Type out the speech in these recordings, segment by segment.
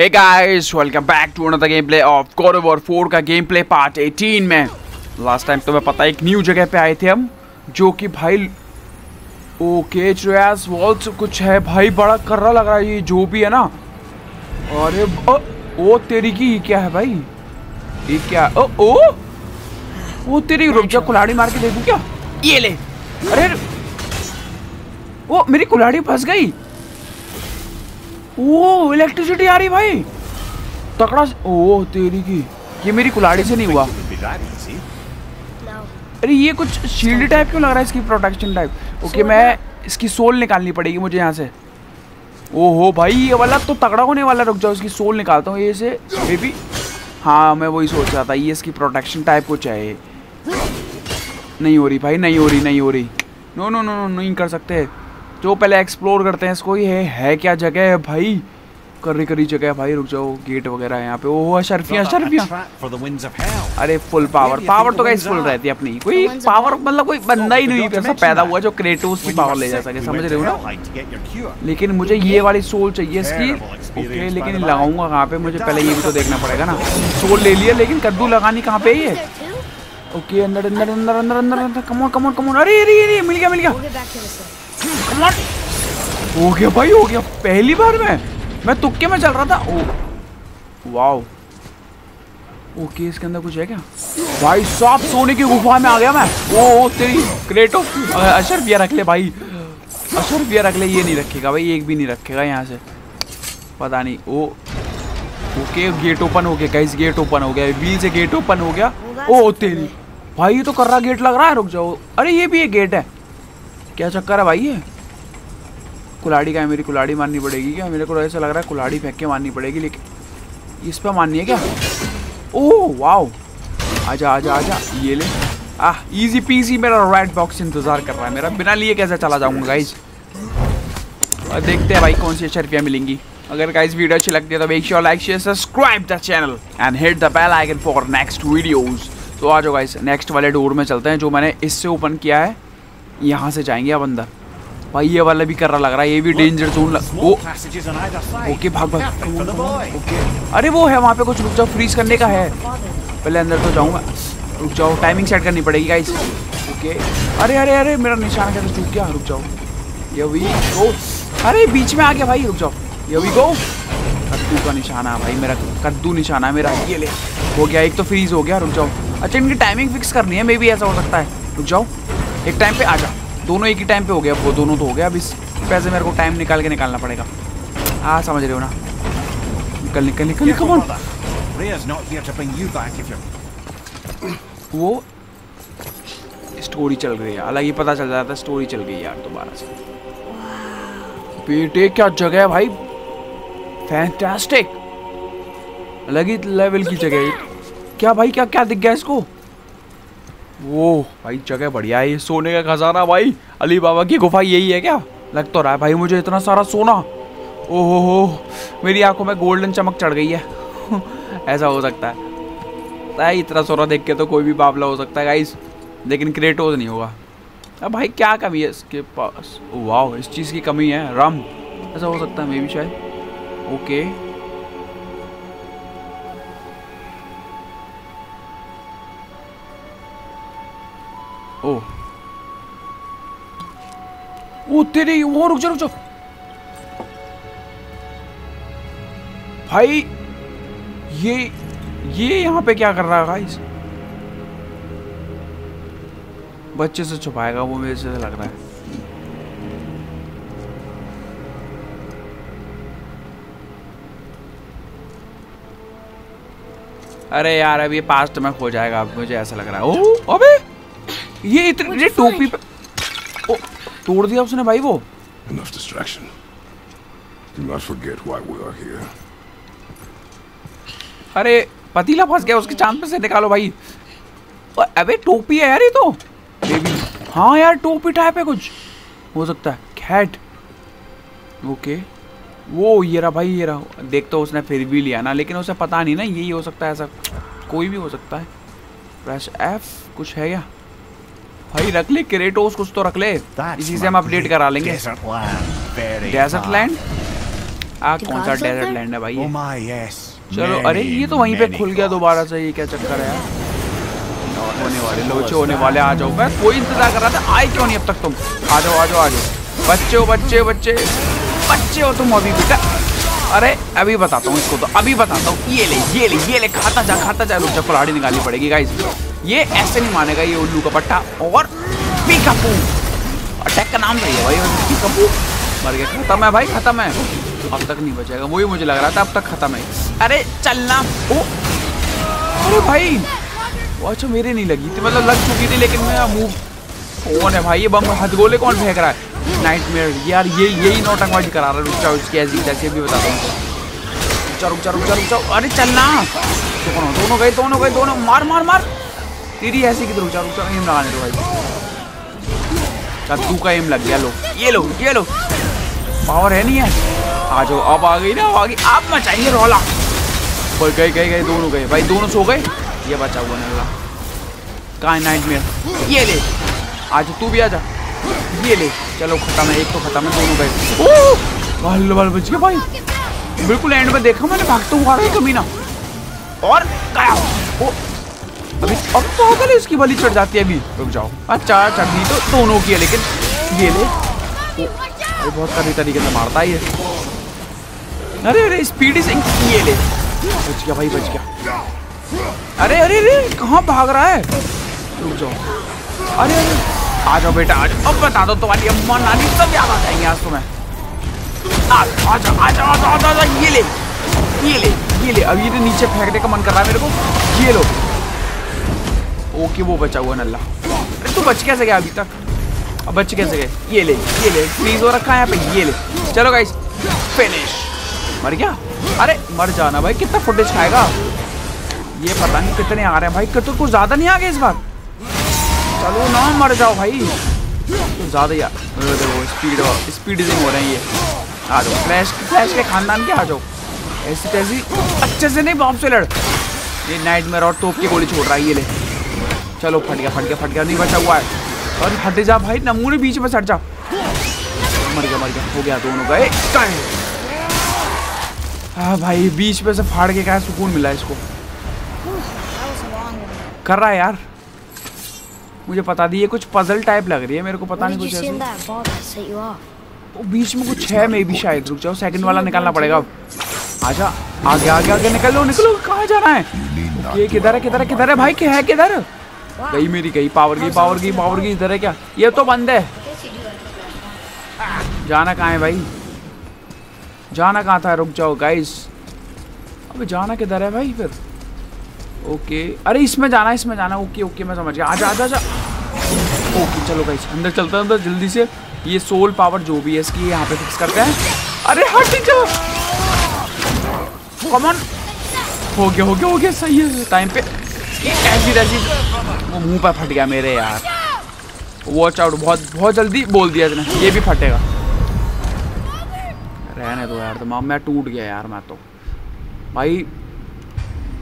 Hey guys, welcome back to another gameplay of God of War 4 का game play part 18 में। Last time तो मैं पता एक न्यू जगह पे आए थे हम जो कि भाई ओके ट्रेस वॉल्स कुछ है भाई बड़ा कर्रा लग रहा है ये जो भी है ना। अरे ओ, ओ तेरी की क्या है भाई? ये क्या ओ ओ वो तेरी रुक जा कुल्हाड़ी मार के देखू क्या? ये ले। अरे वो मेरी कुल्हाड़ी फंस गई। ओ इलेक्ट्रिसिटी आ रही भाई। तकड़ा ओ तेरी की। ये मेरी कुलाड़ी से नहीं हुआ। अरे ये कुछ शील्ड टाइप क्यों लग रहा है इसकी प्रोटेक्शन टाइप ओके मैं इसकी सोल निकालनी पड़ेगी मुझे यहाँ से। ओहो भाई ये वाला तो तगड़ा होने वाला रुक जाओ इसकी सोल निकालता हूँ ये से। मे भी हाँ मैं वही सोच रहा था ये इसकी प्रोटेक्शन टाइप कुछ है। नहीं हो रही भाई नहीं हो रही नहीं हो रही। नो नो नो नो नहीं कर सकते। जो पहले एक्सप्लोर करते हैं इसको ये है क्या जगह है भाई? करी करी जगह है भाई रुक जाओ गेट वगैरह है यहाँ पे। ओह शर्फियाँ शर्फियाँ अरे फुल पावर पावर तो कैसे फुल रहती है अपनी। कोई पावर मतलब कोई बंदा ही नहीं ऐसा पैदा हुआ जो क्रेटोस की पावर ले जा सके समझ रहे हो ना? लेकिन मुझे ये वाली सोल चाहिए इसकी। ओके लेकिन लगाऊँगा कहाँ पे? मुझे पहले ये भी तो देखना पड़ेगा ना। सोल ले लिया लेकिन कद्दू लगानी कहाँ पे ये? ओके अंदर अंदर अंदर अंदर अंदर अंदर कमोन कमोन कमोन अरे अरे अरे मिल गया मिल गया। हो गया भाई हो गया। पहली बार में मैं तुक्के में चल रहा था। ओ। वाओ। ओके इसके अंदर कुछ है क्या? भाई साफ़ सोने की गुफा में आ गया मैं। ओ, ओ तेरी क्रेटो अशर बिया रख ले भाई। अशर बिया रख ले ये नहीं रखेगा भाई एक भी नहीं रखेगा यहाँ से। पता नहीं। ओ। ओके गेट ओपन हो गया गाइस गेट ओपन हो गया व्हील से गेट ओपन हो गया। ओ तेरी भाई ये तो कर रहा गेट लग रहा है रुक जाओ। अरे ये भी एक गेट है। क्या चक्कर है भाई ये? कुलाड़ी का है, मेरी कुलाड़ी मारनी पड़ेगी क्या? मेरे को ऐसा लग रहा है कुलाड़ी फेंक के मारनी पड़ेगी, लेकिन इस पर मारनी है क्या? Oh wow. आजा आजा आजा, ये ले। आह इजी पीजी मेरा रेड बॉक्स इंतज़ार कर रहा है मेरा। बिना लिए कैसे चला जाऊँगा गाइज़ और देखते हैं भाई कौन सी अच्छा रुपया मिलेंगी। अगर गाइज़ वीडियो अच्छी लगती है तो make sure like share subscribe the channel and hit the bell icon for next videos तो आ जाओ गाइज़ नेक्स्ट वाले डोर में चलते हैं, जो मैंने इससे ओपन किया है। यहाँ से जाएँगे अब अंदर। भाई ये वाला भी कर रहा लग रहा है ये भी डेंजर जोन लग ओ। ओके भाग भाग। ओके। अरे वो है वहाँ पे कुछ रुक जाओ फ्रीज करने का है। पहले अंदर तो जाऊँगा। रुक जाओ टाइमिंग सेट करनी पड़ेगी गाइस ओके। अरे अरे अरे मेरा निशान कैसे चूक गया रुक जाओ। ये वी गो अरे बीच में आ गया भाई रुक जाओ। ये वी गो कद्दू का निशाना भाई मेरा कद्दू निशाना है मेरा। ये ले। हो गया एक तो फ्रीज हो गया रुक जाओ। अच्छा इनकी टाइमिंग फिक्स करनी है मे भी ऐसा हो सकता है। रुक जाओ। एक टाइम पे आ जा। दोनों एक ही टाइम पे हो गया वो दोनों तो हो गया। अब इस पैसे मेरे को टाइम निकाल के निकालना पड़ेगा। हाँ समझ रहे हो ना? निकल निकल निकल। कम वो स्टोरी चल रही है। अलग ही पता चल जाता है स्टोरी चल गई यार दोबारा से। बेटे क्या जगह है भाई? फैंटास्टिक अलग ही लेवल की जगह है। क्या भाई क्या क्या दिख गया इसको? वो भाई, जगह बढ़िया है सोने का खजाना, भाई। अली बाबा की गुफा यही है क्या? लग तो रहा है, भाई, मुझे इतना सारा सोना। ओहो, हो, मेरी आँखों में गोल्डन चमक चढ़ गई है। ऐसा हो सकता है। है इतना सोना देख के तो कोई भी बाबला हो सकता है गाइस लेकिन क्रेटोज नहीं होगा। अब भाई, क्या कमी है इसके पास? वाह इस चीज़ की कमी है, रम। ऐसा हो सकता है मे भी शायद। ओके ओ। ओ, तेरे वो रुक जा रुक जा। भाई, ये ये यहाँ पे क्या कर रहा है गाइस बच्चे से छुपाएगा वो, मेरे से लग रहा है। अरे यार, अब ये पास्ट में खो जाएगा, अब मुझे ऐसा लग रहा है। ओ, अबे! ये इतनी टोपी पे ओ तोड़ दिया उसने भाई वो। Enough distraction. Do not forget why we are here. अरे पतीला फंस गया उसके चाँद पे से निकालो भाई। अबे टोपी है यार ये तो। बेबी हाँ यार टोपी टाइप है कुछ। हो सकता है। कैट ओके वो ये रहा भाई ये रहा। देख तो उसने फिर भी लिया ना लेकिन उसे पता नहीं ना यही हो सकता है ऐसा। कोई भी हो सकता है। प्रेस एफ़ कुछ है क्या? भाई रख ले क्रेटोस कुछ तो रख ले। इसी से हम अपडेट करा लेंगे। डेजर्ट लैंड आ कौन सा डेजर्ट लैंड है भाई Oh my yes. चलो अरे ये तो वहीं पे खुल गया दोबारा से ये क्या चक्कर है यार? होने वाले लोचे होने वाले आ जाओ। मैं कोई इंतज़ार कर रहा था आए क्यों नहीं अब तक तुम? आ जाओ आ जाओ आ जाओ। बच्चे हो बच्चे बच्चे। बच्चे हो तुम अभी बेटा अरे, अभी बताता हूँ इसको तो अभी बताता हूँ। ये ले ये ले ये ले, खाता जा खाता जा, रुक जा, कुल्हाड़ी निकालनी पड़ेगी गाइस ये ऐसे नहीं मानेगा ये उल्लू का पट्टा और पीकापू। अटैक का नाम सही है भाई पीकापू। मर गया, खत्म है भाई, खत्म है। अब तक नहीं बचेगा, वही मुझे लग रहा था, अब तक खत्म है। अरे, चलना, ओ। अरे भाई अच्छा मेरे नहीं लगी थी मतलब लग चुकी थी, लेकिन मेरा मूव कौन है भाई, ये बम हथगोले कौन फेंक रहा है? नाइट मेयर यार, ये, यही नौटंकबाजी करा रहा है, रुक जाओ, इसकी ऐसी जैसे भी बताता हूँ। जाओ, रुक जाओ रुक जाओ रुक जाओ। अरे चलना। दोनों दोनों गए दोनों गए, दोनों। मार मार मार। तेरी ऐसी की तो रुक जाओ रुक जाओ। एम लगाने दो भाई। कद्दू का एम लग गया, लो। ये लो ये लो। पावर है नहीं है। आ जाओ, अब आ गई ना आ गई। आप मचाएँगे रौला। कोई गए गए गए, दोनों गए। भाई, दोनों सो गए। ये बचा हुआ नल्ला। कहाँ नाइट में ये ले। आज तू भी आ जा। ये ले। चलो खत्म है एक तो खत्म है दोनों गए। ओ बल्ले बल बच गया भाई। बिल्कुल एंड में देखा मैंने भागते हुआ आ रहा है कभी ना और गया। ओ! अभी अब तो अगर इसकी बलि चढ़ जाती है अभी। रुक जाओ। अच्छा चढ़नी तो दोनों की है लेकिन ये ले। ओ, अरे बहुत तरी तरीके से मारता है ये। अरे अरे स्पीडी से ये ले। बच गया भाई बच गया। अरे अरे अरे कहाँ भाग रहा है? रुक जाओ। अरे अरे। आ जाओ बेटा आ जाओ अब बता दो तुम्हारी अम्मा नानी सब याद आ जाएँगे आज तुम्हें? ये ले ये ले ये ले। अब ये तो नीचे फेंकने का मन कर रहा है मेरे को। ये लो। ओके, वो बचा हुआ नल्ला। अरे तू बच कैसे गया अभी तक? अब बच कैसे गए? ये ले ये ले। फ्रीज हो रखा है यहाँ पे, ये ले। चलो गाइस फिनिश मर गया? अरे, मर जाना भाई, कितना फुटेज खाएगा? ये पता नहीं कितने आ रहे हैं भाई तो कुछ ज़्यादा नहीं आ गए इस बार? चलो ना मर जाओ भाई। तो ज़्यादा अरे देखो स्पीड स्पीडिंग हो रहे हैं ये। आ जाओ फ्लैश फ्लैश के खानदान के आ जाओ। ऐसी तैसी अच्छे से नहीं बॉम्ब से लड़। ये नाइट में और तोप की गोली छोड़ रहा है ये ले। चलो फट गया फट गया फट गया नहीं बचा हुआ है। और हट जा भाई नमूने बीच में सट जा। मर गया मर गया हो गया दोनों गए। गए हाँ भाई बीच में से फाड़ के क्या सुकून मिला इसको. कर रहा है यार। मुझे पता दी ये कुछ पजल टाइप लग रही है मेरे को पता नहीं कुछ ऐसे? वो बीच में कुछ है मे भी शायद रुक जाओ सेकंड वाला निकालना पड़ेगा अब। आजा आगे आगे आगे निकलो निकलो कहाँ जाना है? ये किधर है किधर है किधर है भाई क्या है किधर? गई मेरी गई पावर गई पावर गई पावर गई इधर है क्या? ये तो बंद है। जाना कहाँ है भाई? जाना कहाँ था रुक जाओ गाइस अबे जाना किधर है भाई फिर? ओके। अरे, इसमें जाना इसमें जाना। ओके ओके, मैं समझ गया। आजा आजा ओके, चलो गाइस अंदर चलते हैं, अंदर जल्दी से। ये सोल पावर जो भी है, इसकी यहाँ पे फिक्स करते हैं। अरे हट जा कमन हो गया हो गया हो गया, सही है। टाइम पे। ऐसी ऐसी। वो मुँह पर फट गया मेरे यार। वॉच आउट बहुत बहुत जल्दी बोल दिया इसने। ये भी फटेगा। रहने दो यार, दिमाग मैं टूट गया यार मैं तो। भाई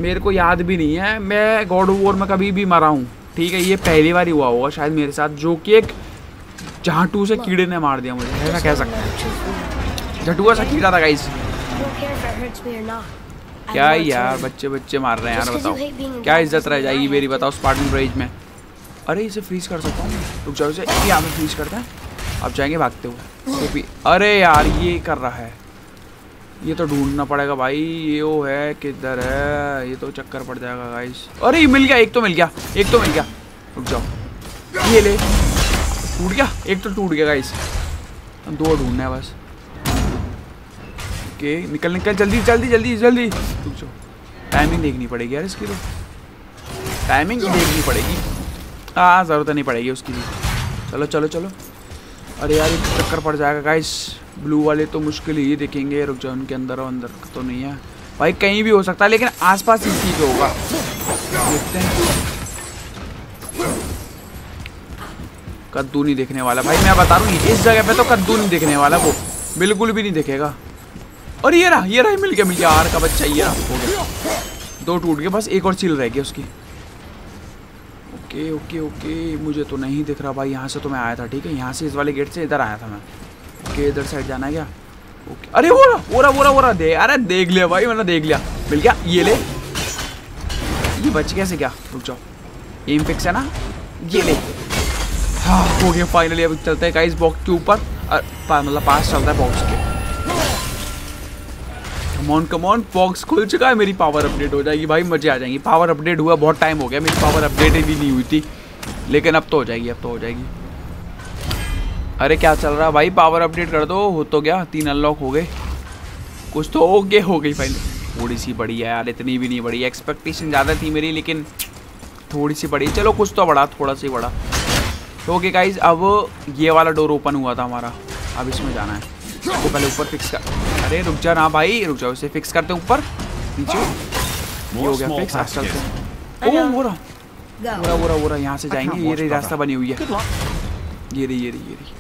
मेरे को याद भी नहीं है। मैं गॉड ऑफ़ वॉर में कभी भी मरा हूँ। ठीक है, ये पहली बार ही हुआ होगा शायद मेरे साथ, जो कि एक झाटू से कीड़े ने मार दिया मुझे, ऐसा कह सकते हैं। झटुआ सा कीड़ा था गाइस क्या यार बच्चे बच्चे मार रहे हैं यार, बताओ। क्या इज़्ज़त रह जाएगी मेरी, बताओ स्पार्टन ब्रेज में। अरे, इसे फ्रीज कर सकता हूँ। रुक जाओ इसे यहाँ पे फ्रीज करते हैं। अब जाएँगे, भागते हुए। तो अरे यार, ये कर रहा है। ये तो ढूंढना पड़ेगा भाई, ये वो है, किधर है? ये तो चक्कर पड़ जाएगा गाइस अरे, मिल गया, एक तो मिल गया, एक तो मिल गया. रुक जाओ. ये ले. टूट गया? एक तो टूट गया गाइस दो ढूंढना है बस. ओके निकल निकल जल्दी जल्दी जल्दी जल्दी. रुक जाओ. टाइमिंग देखनी पड़ेगी यार इसकी तो. टाइमिंग देखनी पड़ेगी. हाँ ज़रूरत नहीं पड़ेगी उसकी चलो चलो चलो. अरे यार ये चक्कर पड़ जाएगा। गाइस ब्लू वाले तो मुश्किल ही दिखेंगे। रुक जाओ उनके अंदर और अंदर तो नहीं है। भाई, कहीं भी हो सकता है, लेकिन आसपास इसी पे होगा। देखते हैं। कद्दू नहीं देखने वाला। भाई, मैं बता रहा हूँ, इस जगह पे तो कद्दू नहीं दिखने वाला, वो बिल्कुल भी नहीं दिखेगा। और ये रहा ये रहा, मिल गया मिल गया। आर का बच्चा, ये रहा, हो गया। दो टूट गए, बस एक और चिल रह गई उसकी। Okay okay okay. मुझे तो नहीं दिख रहा भाई, यहाँ से तो मैं आया था, ठीक है? यहाँ से इस वाले गेट से इधर आया था मैं। ओके, इधर साइड जाना है क्या? ओके। अरे, वो रहा वो रहा वो रहा वो रहा, दे, अरे, देख लिया भाई, मैंने देख लिया। मिल गया, ये ले। ये बच कैसे क्या? रुक जाओ। एम फिक्स है ना? ये ले। हाँ हो गया फाइनली अब चलते हैं गाइस बॉक्स के ऊपर। मतलब पास चलता है बॉक्स के। कमॉन कमॉन बॉक्स खुल चुका है, मेरी पावर अपडेट हो जाएगी भाई, मज़े आ जाएँगी। पावर अपडेट हुआ, बहुत टाइम हो गया, मेरी पावर अपडेट ही नहीं हुई थी। लेकिन अब तो हो जाएगी, अब तो हो जाएगी। अरे क्या चल रहा है भाई? पावर अपडेट कर दो, हो तो गया, तीन अनलॉक हो गए। कुछ तो हो गए हो गई फाइनल थोड़ी सी बड़ी है यार, इतनी भी नहीं बड़ी। एक्सपेक्टेशन ज़्यादा थी मेरी, लेकिन थोड़ी सी बड़ी। चलो कुछ तो बड़ा, थोड़ा सी बड़ा। तो ओके गाइज़ अब ये वाला डोर ओपन हुआ था हमारा। अब इसमें जाना है। तो पहले ऊपर फिक्स कर। अरे रुक जा ना भाई। रुक जाओ इसे फिक्स करते हैं ऊपर। नीचे। ये हो गया फिक्स आज चलते हैं। ओ वो रहा। वो रहा वो रहा वो रहा। यहाँ से जाएँगे। ये रही रास्ता बनी हुई है। ये रही ये रही ये रही।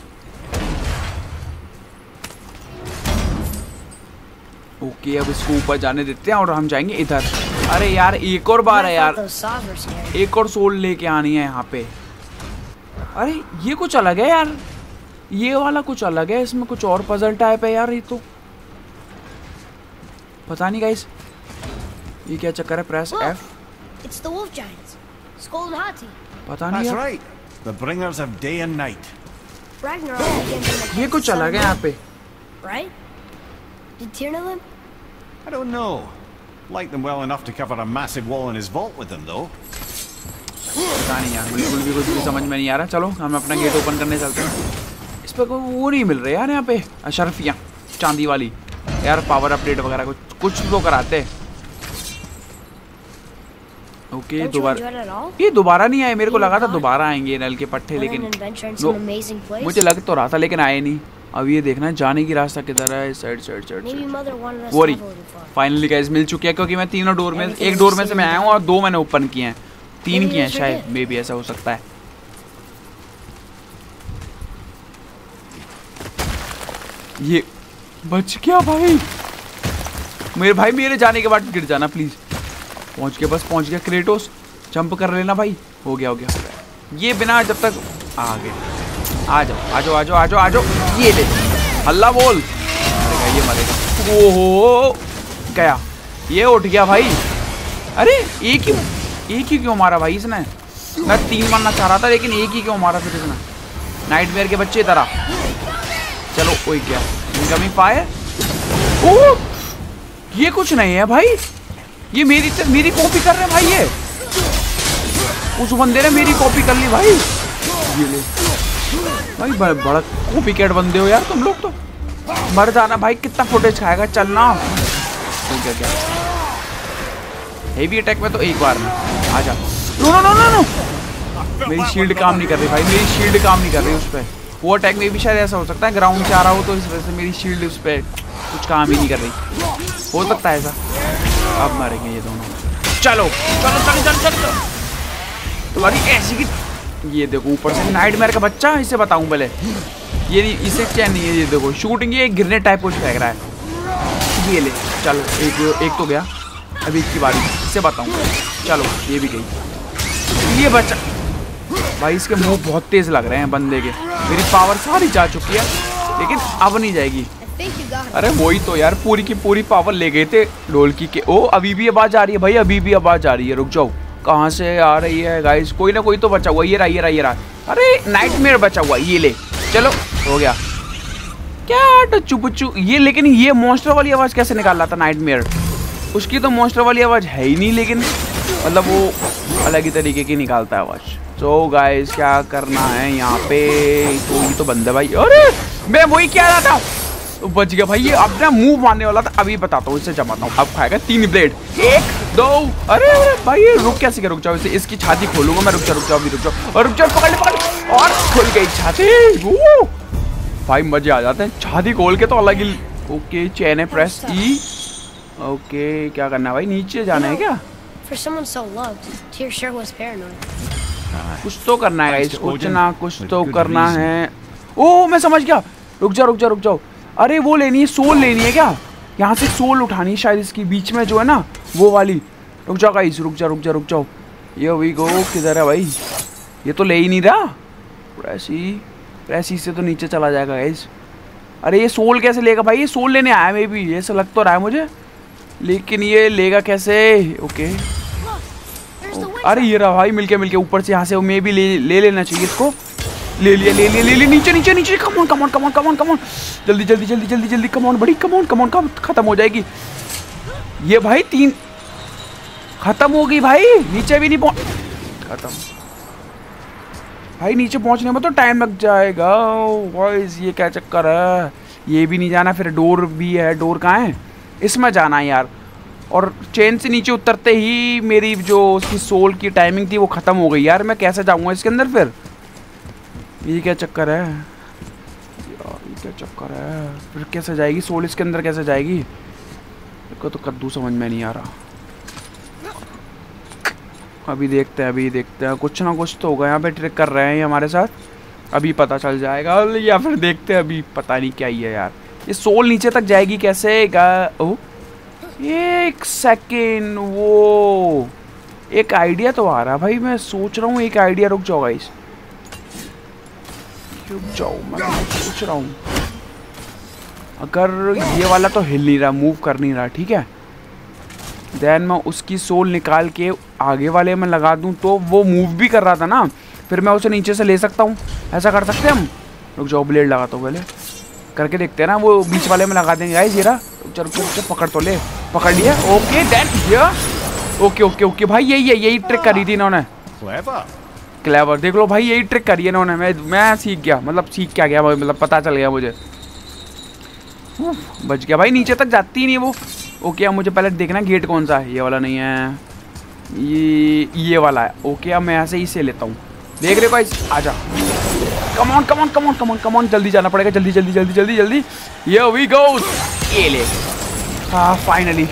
ओके अब इसको ऊपर जाने देते हैं और हम जाएँगे इधर। अरे यार एक और बार है यार. एक और सोल लेके आनी है यहाँ पे। अरे ये कुछ अलग है यार। ये वाला कुछ अलग है। इसमें कुछ और पजल टाइप है यार ये तो। पता नहीं गाइस ये क्या चक्कर है? Press F it's the wolf giants scold हाथी पता नहीं that's the bringers have day and night ये कुछ अलग है यहाँ पे। Right did eternal I don't know like them well enough to cover a massive wall in his vault with them दो बिल्कुल भी कुछ समझ में नहीं आ रहा। चलो हम अपना गेट ओपन करने चलते हैं। इस पर कोई वो नहीं मिल रहा यार यहाँ पे। अशरफिया चांदी वाली। यार पावर अपडेट वगैरह कुछ कुछ तो कराते। ओके दोबारा? ये दोबारा नहीं आए मेरे को लगा था दोबारा आएँगे नल के पट्टे लेकिन? मुझे लग तो रहा था लेकिन आए नहीं। अब ये देखना है जाने की रास्ता किधर है side side side Maybe side mother wanted us वो to रही have a little fun. Finally guys मिल चुकी है क्योंकि मैं तीनों डोर में एक डोर में से मैं आया हूँ और दो मैंने ओपन किए हैं। तीन किए हैं शायद मे भी ऐसा हो सकता है। ये बच गया भाई। मेरे भाई, मेरे जाने के बाद गिर जाना प्लीज़ पहुँच गया, बस पहुँच गया क्रेटोस जंप कर लेना भाई। हो गया हो गया ये बिना जब तक आ गए। आ जाओ आ जाओ आ जाओ आ जाओ आ जाओ। ये ले। हल्ला बोल। मरेगा, ये मरेगा। ओहो, गया। ये उठ गया भाई। अरे, एक ही एक ही क्यों मारा भाई इसने? मैं तीन मारना चाह रहा था, लेकिन एक ही क्यों मारा फिर इसने? नाइटमेयर के बच्चे तरह चलो कोई क्या इनकमिंग फायर ओ ये कुछ नहीं है भाई। ये मेरी मेरी कॉपी कर रहे हैं भाई ये। उस बंदे ने मेरी कॉपी कर ली भाई। ये ले भाई बड़ा, बड़ा कॉपी कैट बंदे हो यार तुम लोग तो। मर जाना भाई कितना फुटेज खाएगा चलना। हो गया क्या हेवी अटैक में तो एक बार में। आ जा। No no no no no मेरी शील्ड काम नहीं कर रही भाई मेरी शील्ड काम नहीं कर रही उस पर वो अटैक में भी शायद ऐसा हो सकता है ग्राउंड से आ रहा हो तो इस वजह से मेरी शील्ड उस पर कुछ काम ही नहीं कर रही। हो सकता है ऐसा। अब मरेंगे ये दोनों। चलो। चलो चलो चलो चलो तुम्हारी ऐसी की ये देखो ऊपर से नाइटमेयर का बच्चा, इसे बताऊँ पहले ये नहीं, इसे क्या नहीं है, ये देखो। शूटिंग ये गिरने टाइप कुछ फेंक रहा है। ये ले, चलो, एक एक तो गया। अभी एक की बारी। इसे बताऊँ। चलो, ये भी गई। ये बच्चा भाई, इसके मुँह बहुत तेज लग रहे हैं बंदे के। मेरी पावर सारी जा चुकी है, लेकिन अब नहीं जाएगी. अरे वही तो यार, पूरी की पूरी पावर ले गए थे ढोलकी के। ओ, अभी भी आवाज़ आ रही है भाई, अभी भी आवाज़ आ रही है। रुक जाओ। कहाँ से आ रही है गाइस कोई ना कोई तो बचा हुआ ये रहा ये रहा ये रहा। अरे नाइटमेयर बचा हुआ ये ले। चलो, हो गया। क्या टच्चू पुच्चू? ये, लेकिन ये मॉन्स्टर वाली आवाज़ कैसे निकाल रहा था नाइटमेयर उसकी तो मॉन्स्टर वाली आवाज़ है ही नहीं, लेकिन मतलब वो अलग ही तरीके की निकालता है आवाज़। तो गाइस क्या करना है यहाँ पे? तो ये तो बंदा भाई। अरे मैं वही कह रहा था। तो बच गया भाई ये अब ना मुँह मारने वाला था। अभी बताता हूँ इसे जमाता हूँ। अब खाएगा तीन ब्लेड। एक दो अरे अरे भाई ये रुक कैसे के रुक जाओ इसे। इसकी छाती खोलूँगा मैं। रुक जा रुक जाओ अभी रुक जाओ। और रुक जाओ पकड़ पकड़। और खुल गई छाती। भाई मज़े आ जाते हैं। छाती खोल के तो अलग ही ओके चैन है प्रेस ई ओके क्या करना है भाई? नीचे जाना है क्या? For someone so loved, Tyr sure was paranoid. कुछ तो करना है कुछ ना कुछ तो करना है। ओ मैं समझ गया। रुक जा रुक जा रुक जाओ। अरे वो लेनी है सोल लेनी है क्या? यहाँ से सोल उठानी है शायद इसकी बीच में जो है ना वो वाली। रुक जाओ गाइस रुक जा रुक जा रुक जाओ। ये वी गो किधर है भाई? ये तो ले ही नहीं रहा। प्रेसी प्रेसी से तो नीचे चला जाएगा गाइस अरे ये सोल कैसे लेगा भाई? ये सोल लेने आया मे भी ऐसा लग तो रहा है मुझे। लेकिन ये लेगा कैसे? ओके. अरे ये रहा भाई, मिलके मिलके, ऊपर से यहाँ से मे भी ले ले लेना चाहिए इसको। ले लिया ले लिया ले लिया, नीचे नीचे नीचे come on come on come on come on come on जल्दी जल्दी जल्दी जल्दी जल्दी कमॉन बड़ी कमॉन कमॉन कम खत्म हो जाएगी। ये भाई तीन खत्म हो गई भाई, नीचे भी नहीं पहुँच खत्म। भाई नीचे पहुँचने में तो टाइम लग जाएगा। बॉयज़ ये क्या चक्कर है? ये भी नहीं जाना, फिर डोर भी है डोर कहाँ है? इसमें जाना है यार। और चेन से नीचे उतरते ही मेरी जो उसकी सोल की टाइमिंग थी वो ख़त्म हो गई। यार, मैं कैसे जाऊँगा इसके अंदर फिर? ये क्या चक्कर है? यार, ये क्या चक्कर है? फिर कैसे जाएगी? सोल इसके अंदर कैसे जाएगी? को तो कद्दू समझ में नहीं आ रहा। अभी देखते हैं, अभी देखते हैं। कुछ ना कुछ तो होगा। यहाँ पे ट्रिक कर रहे हैं हमारे साथ। अभी पता चल जाएगा। या फिर देखते हैं, अभी पता नहीं क्या ही है यार। ये सोल नीचे तक जाएगी कैसे? गा- ओ? एक सेकेंड वो एक आइडिया तो आ रहा भाई, मैं सोच रहा हूँ, एक आइडिया रुक जाओ गाइस रुक जाओ, मैं सोच रहा हूँ। अगर ये वाला तो हिल नहीं रहा मूव कर नहीं रहा, ठीक है? देन मैं उसकी सोल निकाल के आगे वाले में लगा दूँ तो वो मूव भी कर रहा था ना। फिर मैं उसे नीचे से ले सकता हूँ। ऐसा कर सकते हम? रुक जाओ ब्लेड लगाता हूँ पहले। करके देखते हैं ना, वो बीच वाले में लगा देंगे गाइस ये रहा। चल, पकड़ तो ले। पकड़ लिया। Okay then here okay okay okay भाई यही है यही ट्रिक करी थी इन्होंने. क्लेवर देख लो भाई यही ट्रिक करी है इन्होंने। मैं मैं सीख गया मतलब सीख क्या गया मतलब पता चल गया मुझे। बच गया। भाई नीचे तक जाती ही नहीं वो। ओके अब मुझे पहले देखना गेट कौन सा है। ये वाला नहीं है। ये ये वाला है। ओके अब मैं यहाँ से इसे लेता हूँ। देख रहे भाई आजा। Come on come on come on come on come on जल्दी जाना पड़ेगा जल्दी जल्दी जल्दी जल्दी जल्दी। ये वी गो ये ले। हाँ फाइनली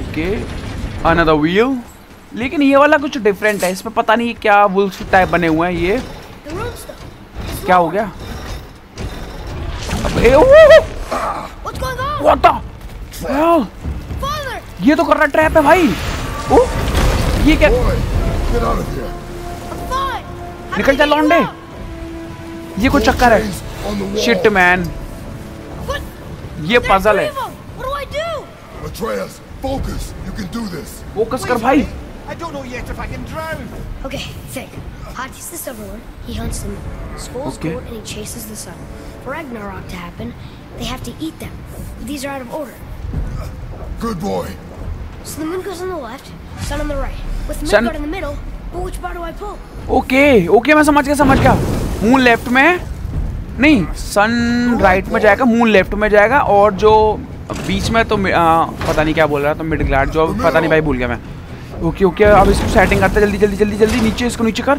ओके अनदर व्हील लेकिन ये वाला कुछ डिफरेंट है। इसमें पता नहीं क्या वुल्फ टाइप बने हुए हैं ये. क्या हो गया! ये तो कर रहा ट्रैप है भाई। ओ ये क्या? निकल जा लौंडे। ये कुछ चक्कर है. शिट मैन ये पजल है of them. What do I do? Atreus, focus. You can do this. Focus कर भाई I don't know yet if I can drown. Okay, think. Hati's the silver one. He hunts them. Skull's Okay. gold and he chases the sun. For Ragnarok to happen, they have to eat them. These are out of order. Good boy. So the moon goes on the left, sun on the right. With Sun- Midgard in the middle, but which bar do I pull? Okay okay मैं समझ गया समझ गया moon left में नहीं सन right में जाएगा moon left में जाएगा और जो बीच में तो आ, पता नहीं क्या बोल रहा था मिड ग्लाड जो पता नहीं भाई भूल गया मैं। ओके ओके अब इसको सेटिंग करते हैं जल्दी जल्दी जल्दी जल्दी नीचे इसको नीचे कर।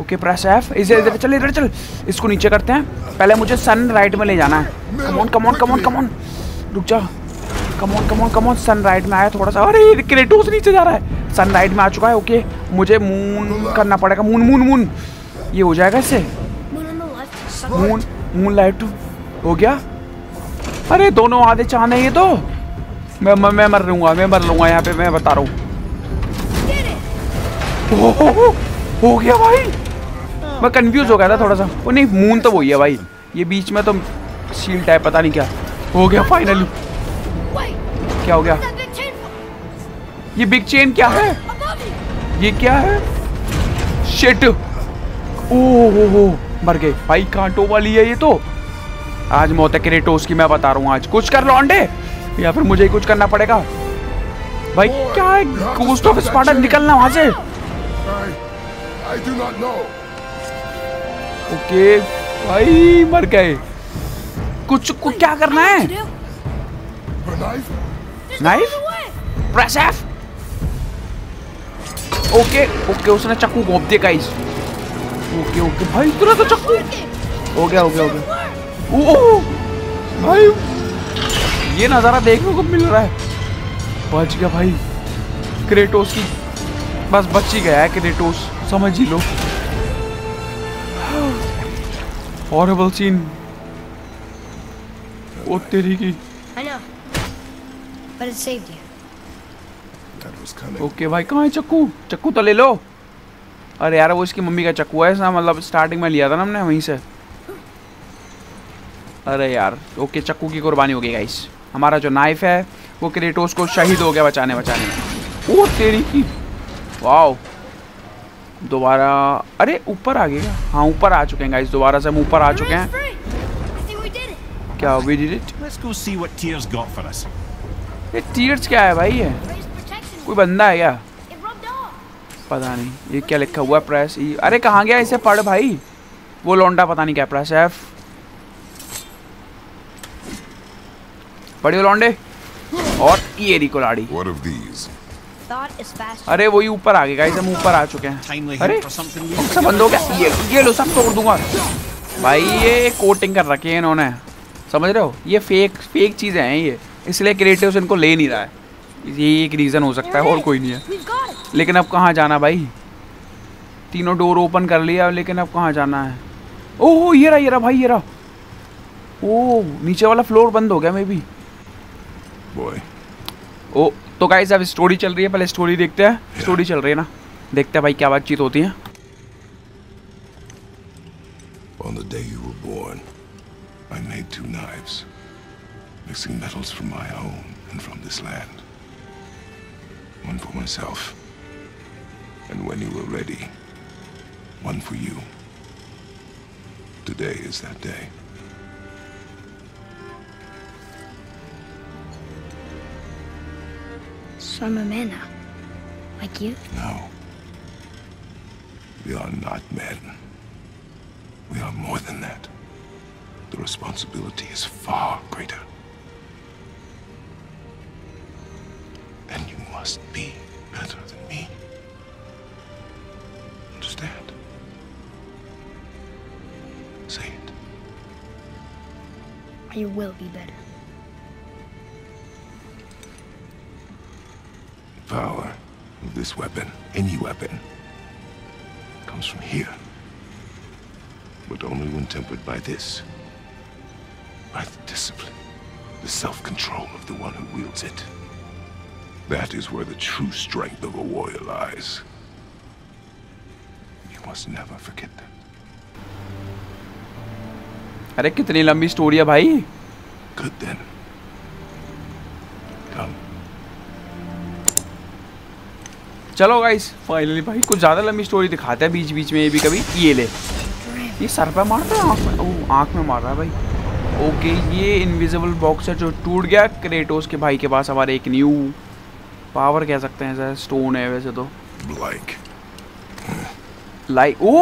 ओके प्रेस एफ़ इधर इधर चल इधर चल इसको नीचे करते हैं। पहले मुझे सन राइट में ले जाना है। कमोन कमोन कमोन कमोन रुक जा। Come on come on come on sun right में आया थोड़ा सा। अरे क्रेटोस नीचे जा रहा है। सन राइट में आ चुका है ओके। मुझे मून करना पड़ेगा। मून मून मून ये हो जाएगा इससे मून मून लाइट हो गया। अरे दोनों आधे चाँद है ये तो। मैं मैं, मैं मर लूँगा मैं मर लूँगा यहाँ पे मैं बता रहा हूँ। हो, गया भाई। मैं कंफ्यूज हो गया था थोड़ा सा वो नहीं मून तो वही है भाई। ये बीच में तो शील्ड टाइप पता नहीं क्या। हो गया फाइनली क्या हो गया? ये बिग चेन क्या है? ये क्या है? शिट ओ हो हो मर गए। भाई कांटों वाली है ये तो। आज मौत है क्रेटोस की मैं बता रहा हूँ आज। कुछ कर लौंडे? या फिर मुझे ही कुछ करना पड़ेगा? भाई क्या है? गोस्ट ऑफ़ स्पार्टा निकलना वहाँ से. ओके भाई मर गए। कुछ को क्या करना है? way! Press F okay okay उसने चाकू घोप दिया गाइस ओके ओके भाई इतना तो चाकू Working! हो गया हो गया हो गया! ओह भाई ये नज़ारा देखने को मिल रहा है। बच गया भाई क्रेटोस की बस बच ही गया है क्रेटोस समझ ही लो। हॉरिबल सीन ओ तेरी की. ओके भाई कहाँ है चक्कू? चक्कू तो ले लो। अरे यार वो इसकी मम्मी का चक्कू है ऐसा मतलब स्टार्टिंग में लिया था ना हमने वहीं से। अरे यार ओके चक्कू की कुर्बानी हो गई गाइस हमारा जो नाइफ है वो क्रेटोस को शहीद हो गया बचाने बचाने. में ओ तेरी की वाओ दोबारा अरे ऊपर आ गया हाँ ऊपर आ चुके हैं गाइस दोबारा से हम ऊपर आ चुके हैं. क्या we did it Let's go see what Tears got for us. ये टीयर्स क्या है भाई ये? कोई बंदा है क्या. पता नहीं ये क्या लिखा हुआ है प्रेस ई अरे कहाँ गया इसे? पढ़ भाई. वो लौंडा पता नहीं क्या प्रेस एफ़ पढ़ियो लौंडे? और ये रही कुलाड़ी What of these? Thought is fast. अरे वही ऊपर आ गए गाइस हम ऊपर आ चुके हैं। अरे. सब बंद हो गया। ये ये लो सब तोड़ दूँगा। भाई ये कोटिंग कर रखी है इन्होंने। समझ रहे हो? ये फेक फेक चीज़ें हैं ये। इसलिए क्रिएटिव्स इनको ले नहीं रहा है। ये एक रीज़न हो सकता है और कोई नहीं है. लेकिन अब कहाँ जाना भाई? तीनों डोर ओपन कर लिया लेकिन अब कहाँ जाना है? ओह ये रहा ये रहा भाई ये रहा। ओह नीचे वाला फ्लोर बंद हो गया मे बी Boy, ओ तो गाइस अब स्टोरी चल रही है पहले स्टोरी देखते हैं yeah. स्टोरी चल रही है ना देखते हैं भाई क्या बातचीत होती है on the day you were born, I made two knives, mixing metals from my own and from this land. One for myself, and when you were ready, one for you. Today is that day. So I'm a man now. Like you? No. We are not men. We are more than that. The responsibility is far greater. And you must be better than me. Understand? Say it. I will be better. this weapon, any weapon, comes from here. But only when tempered by this. By the discipline, the self-control of the one who wields it. That is where the true strength of a warrior lies. You must never forget that. अरे कितनी लंबी story है भाई Good then. चलो guys finally भाई कुछ ज़्यादा लंबी स्टोरी दिखाते हैं बीच बीच में ये भी कभी ये ले। ये सर पे मारता है आँख में ओह आँख में मार रहा है भाई। ओके ये इनविजिबल बॉक्स है जो टूट गया क्रेटोस के भाई के पास हमारे एक न्यू पावर कह सकते हैं सर स्टोन है वैसे तो। Blank. लाइक ओ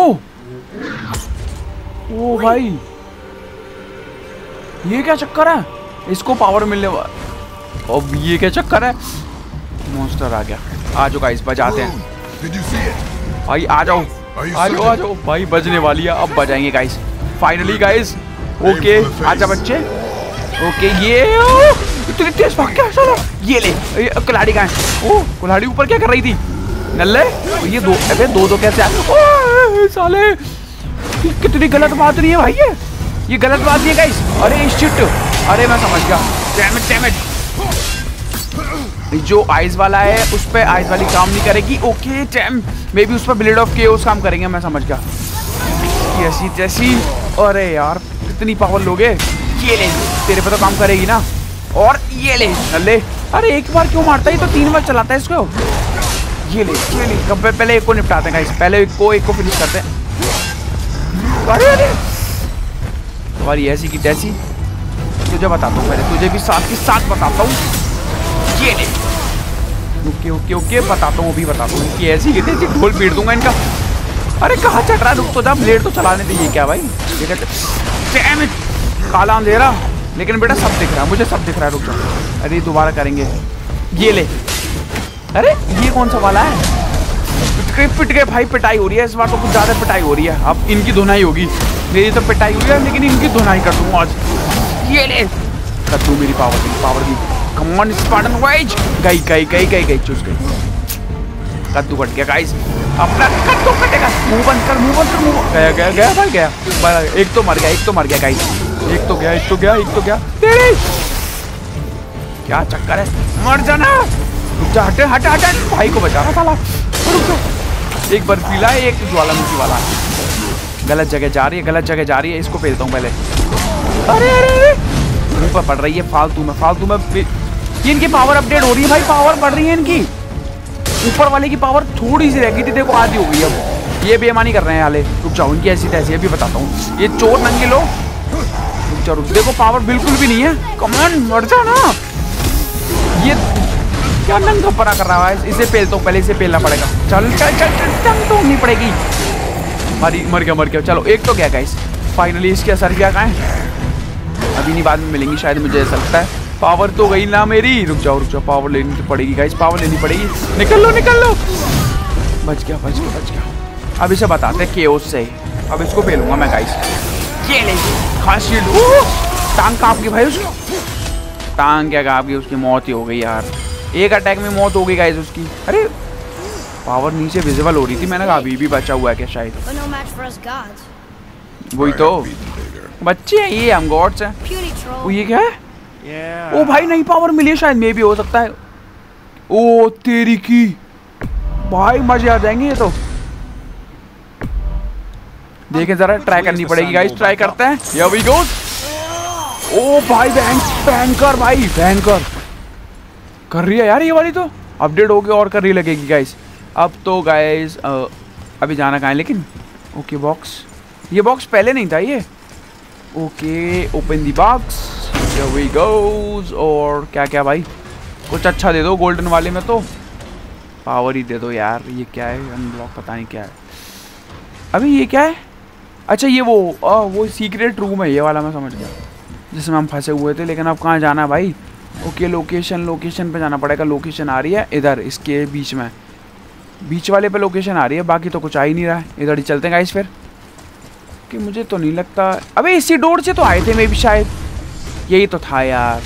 ओ भाई! ये क्या चक्कर है? इसको पावर मिलने वाला अब ये क्या चक्कर है? मॉन्स्टर आ गया। आ जाओ गाइस बजाते हैं? भाई आ जाओ। आ जाओ आ जाओ। भाई बजने वाली है अब बजाएँगे गाइस फाइनली गाइस ओके आजा बच्चे। ओके ये इतनी तेज भाग क्या साला ये ले ये कुल्हाड़ी कहाँ है? ओ कुल्हाड़ी ऊपर क्या कर रही थी? नल्ले? ये दो अबे दो दो कैसे आ ओ, साले कितनी गलत बात नहीं है भाई ये? ये गलत बात नहीं है गाइस अरे शिट अरे मैं समझ गया। डैम इट डैम इट जो आइज़ वाला है, उस पर आइज़ वाली काम नहीं करेगी। ओके टैम मे बी उस पर ब्लेड ऑफ़ केओस काम करेंगे, मैं समझ गया। ऐसी तैसी अरे यार, इतनी पावर लोगे? ये ले, तेरे पे तो काम करेगी ना। और ये ले, नल्ले। अरे, एक बार क्यों मारता है? तो तीन बार चलाता है इसको। ये ले ये ले। कब पहले एक को निपटाते हैं पहले एक को एक को फिनिश करते हैं। अरे अरे। तुम्हारी ऐसी की तैसी। तुझे बताता हूँ पहले, तुझे भी साथ के साथ बताता हूँ। ये ओके ओके ओके, बताता हूँ वो भी बताता हूँ। ऐसी की तैसी ढोल पीट दूँगा इनका। अरे, कहाँ चढ़ रहा है? रुक तो जा, ब्लेड तो चलाने दीजिए क्या भाई? it! काला अंधेरा। लेकिन बेटा, सब दिख रहा है, मुझे सब दिख रहा है, रुक जाओ अरे दोबारा करेंगे। ये ले। अरे, ये कौन सा वाला है? पिट गए पिट गए भाई, पिटाई हो रही है। इस बार तो कुछ ज़्यादा पिटाई हो रही है। अब इनकी धुनाई होगी। मेरी तो पिटाई हुई है, लेकिन इनकी धुनाई कर दूँगा आज। ये ले। कर दूँ मेरी पावर की पावर की। कमॉन स्पार्टन वाइज गई गई गई गई गई चूस गई कद्दू कट गया गाइस अपना कद्दू कटेगा. मुँह बंद कर मुँह बंद कर मुँह गया गया गया भाई गया. एक तो मर गया, एक तो मर गया गाइस एक तो गया, एक तो गया, एक तो गया. तेरी! क्या चक्कर है? मर जाना. रुक जा, हटे हटे हटे. भाई को बचा। साला रुक जा। एक बर्फीला है, एक ज्वालामुखी वाला गलत जगह जा रही है, गलत जगह जा रही है। इसको फेलता हूँ पहले। अरे अरे ऊपर पड़ रही है, फालतू में फालतू में। ये इनकी पावर अपडेट हो रही है भाई पावर बढ़ रही है इनकी। ऊपर वाले की पावर थोड़ी सी रह गई थी, देखो आधी हो गई अब। ये बेमानी कर रहे हैं हाले। रुक जाओ, इनकी ऐसी तैसी, अभी बताता हूँ। ये चोर नंगे लो रुक जाओ, रुक। देखो पावर बिल्कुल भी नहीं है। कमान मर जा ना। ये क्या नंगा परा कर रहा है? इसे पेलता हूँ पहले इसे पेलना पड़ेगा। चल चल चल चल तो नहीं पड़ेगी। मरी मर गया मर गया। चलो, एक तो क्या गाइस फाइनली इसके असर क्या कहाँ? अभी नहीं बाद में मिलेंगी, शायद मुझे ऐसा लगता है। पावर तो गई ना मेरी। रुक जाओ रुक जाओ पावर लेनी तो पड़ेगी गाइस पावर लेनी पड़ेगी। निकल लो निकल लो। बच गया बच गया बच गया। अब इसे बताते हैं केओस से। अब इसको पेलूँगा मैं गाइस ये ले। खास शील्ड टांग काप गई भाई उसकी। टांग क्या काप गई उसकी मौत ही हो गई यार। एक अटैक में मौत हो गई गाइस उसकी। अरे! पावर नीचे विजिबल हो रही थी मैंने कहा अभी भी बचा हुआ है क्या शायद. वही तो। बच्चे हैं ये हम गॉड्स हैं। वो ये क्या है? Yeah. ओ भाई नई पावर मिली है शायद मे भी हो सकता है। ओ तेरी की। भाई मज़े आ जाएँगे ये तो। देखें जरा ट्राई करनी पड़ेगी गाइस ट्राई करते हैं। हियर वी गो ओ भाई बैंक बैंकर भाई बैंकर कर रही है यार ये वाली तो। अपडेट होके और कर रही लगेगी गाइस अब तो गाइस अभी जाना कहाँ है लेकिन ओके बॉक्स ये बॉक्स पहले नहीं था ये। Okay open the box Here और क्या क्या भाई? कुछ अच्छा दे दो गोल्डन वाले में तो। पावर ही दे दो यार। ये क्या है? अनब्लॉक पता नहीं क्या है। अभी ये क्या है? अच्छा ये वो आ, वो सीक्रेट रूम है ये वाला मैं समझ गया। जिसमें हम फंसे हुए थे लेकिन अब कहाँ जाना है भाई? ओके लोकेशन लोकेशन पे जाना पड़ेगा। लोकेशन आ रही है इधर इसके बीच में। बीच वाले पे लोकेशन आ रही है बाकी तो कुछ आ ही नहीं रहा है। इधर ही चलते हैं गाइस फिर। कि मुझे तो नहीं लगता। अबे इसी डोर से तो आए थे मे भी शायद। यही तो था यार।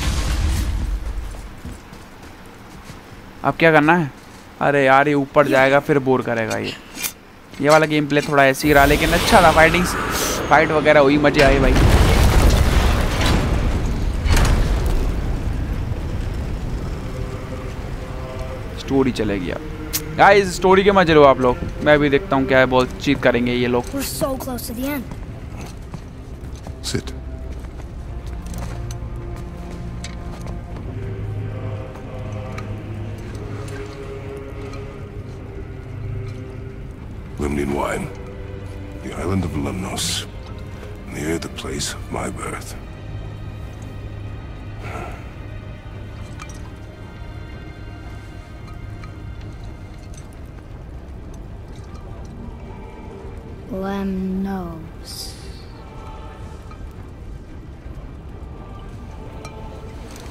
अब क्या करना है? अरे यार ये ऊपर जाएगा फिर बोर करेगा ये। ये वाला गेम प्ले थोड़ा ऐसे ही रहा लेकिन अच्छा था फाइटिंग फाइट वगैरह हुई मज़े आए भाई। स्टोरी चलेगी अब गाइस स्टोरी के मज़े लो आप लोग। मैं भी देखता हूँ क्या है बहुत चीत करेंगे ये लोग। We're so close to the end. Sit. Limnian wine. The island of Lemnos. Near the place of my birth. Lemnos.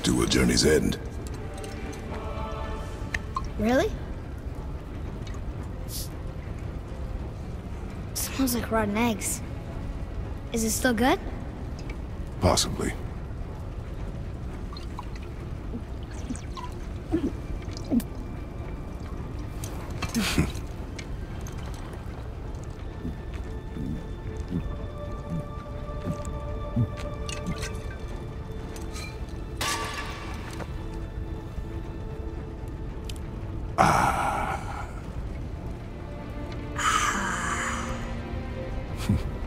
To a journey's end. Really? Smells like rotten eggs. Is it still good? Possibly. Hm.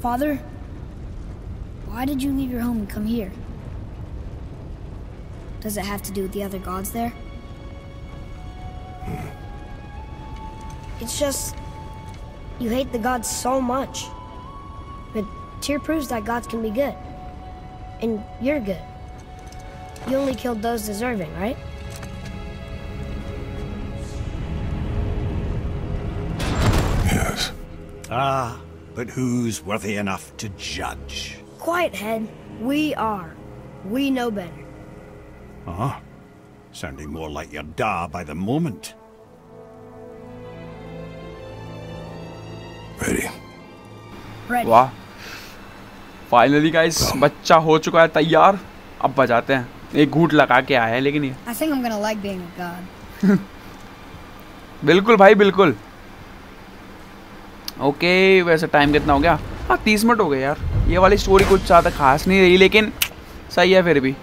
Father, why did you leave your home and come here? Does it have to do with the other gods there? It's just you hate the gods so much. But Tyr proves that gods can be good. And you're good. You only killed those deserving, right? Yes. Ah, but who's worthy enough to judge? Quiet head. We are. We know better. Huh? Sounding more like your da by the moment. Ready. Ready. वाह। Finally guys बच्चा हो चुका है तैयार। अब बजाते हैं। एक घूट लगा के आया है लेकिन ये I think I'm gonna like being a god. बिल्कुल भाई बिल्कुल। ओके वैसे टाइम कितना हो गया? हाँ तीस मिनट हो गए यार। ये वाली स्टोरी कुछ ज़्यादा खास नहीं रही लेकिन सही है फिर भी।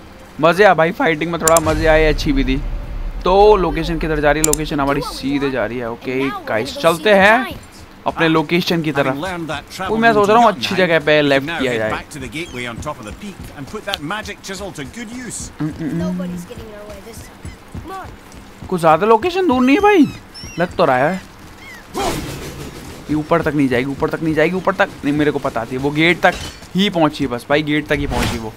मज़े आ भाई फाइटिंग में थोड़ा मज़े आए अच्छी भी थी। तो लोकेशन किधर जा रही है? लोकेशन हमारी सीधे जा रही है। ओके गाइस चलते हैं। अपने लोकेशन की तरफ़। वो मैं सोच रहा हूँ अच्छी जगह पे लेफ़्ट किया जाए। time. Come on. कुछ ज़्यादा लोकेशन दूर नहीं है भाई। लग तो रहा है। ये ऊपर तक नहीं जाएगी ऊपर तक नहीं जाएगी ऊपर तक। नहीं मेरे को पता थी वो गेट तक ही पहुँची बस। भाई गेट तक ही पहुँची वो।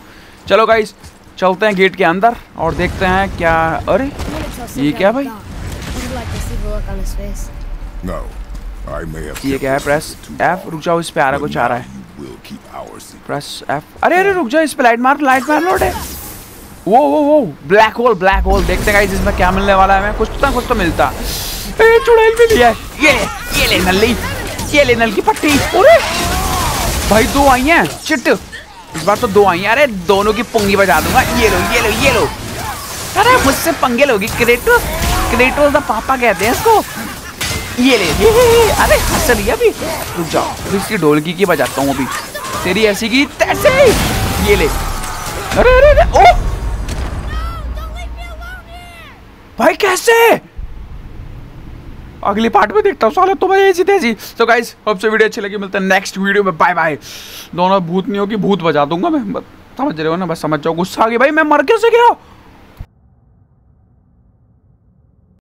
चलो गाइस चलते हैं गेट के अंदर और देखते हैं क्या अरे ये क्या भाई? ये क्या है प्रेस एफ़ रुक जाओ इस पे आ रहा कुछ आ रहा है. प्रेस एफ़ अरे अरे, रुक जाओ इस पे लाइट मार लाइट मार, लोटे। वो वो वो ब्लैक होल ब्लैक होल देखते हैं गाइस इसमें क्या मिलने वाला है हमें। कुछ ना कुछ तो मिलता। ए, चुड़ैल लिया है। ये ये ले नल्ली ये ले नल की पट्टी। अरे भाई, दो आई हैं। चिट इस बार तो दो आई हैं। अरे, दोनों की पुंगी बजा दूँगा। ये लो ये लो ये लो। अरे, मुझसे पंगे लोगी। क्रेटोस क्रेटोस द पापा कहते हैं इसको। ये ले ये, अरे हंस रही अभी। रुक जाओ अभी इसकी ढोलकी की बजाता हूँ अभी। तेरी ऐसी की तैसे ये ले। अरे अरे अरे ओ! भाई कैसे? अगली पार्ट में देखता हूँ साला तुम्हें ऐसी। तैसी तो गाइस होप से वीडियो अच्छी लगी। मिलते हैं नेक्स्ट वीडियो में। बाय बाय दोनों भूत नहीं होगी भूत बजा दूँगा मैं। समझ रहे हो ना? बस समझ जाओ गुस्सा आ गई भाई मैं मर कैसे गया?